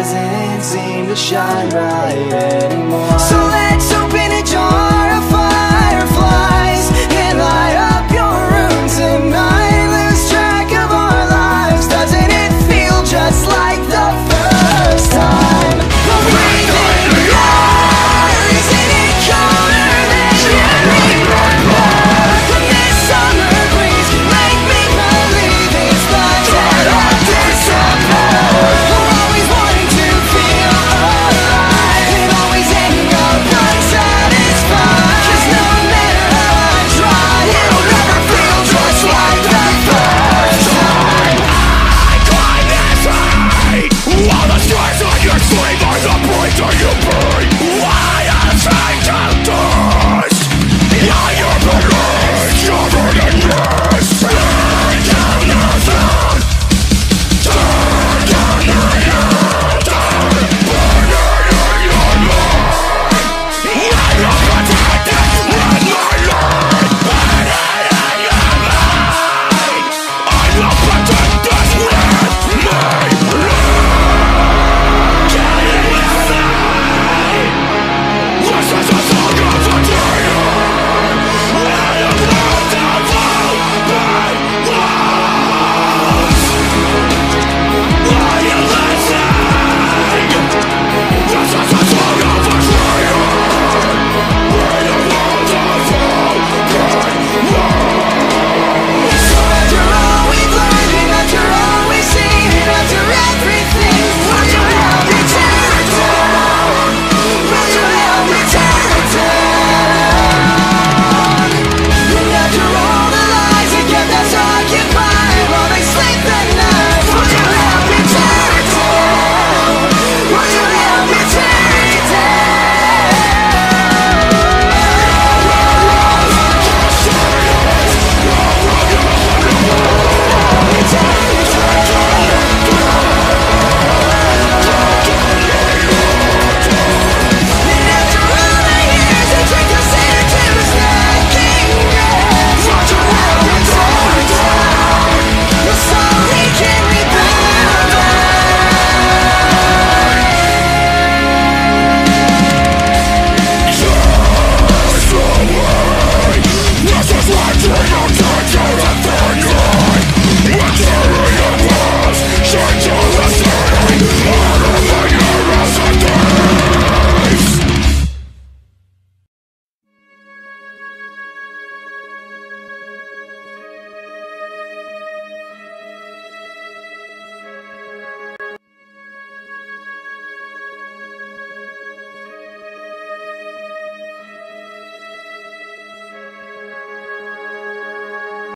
doesn't seem to shine right anymore. So